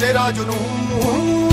ਤੇਰਾ ਜਨੂਨ।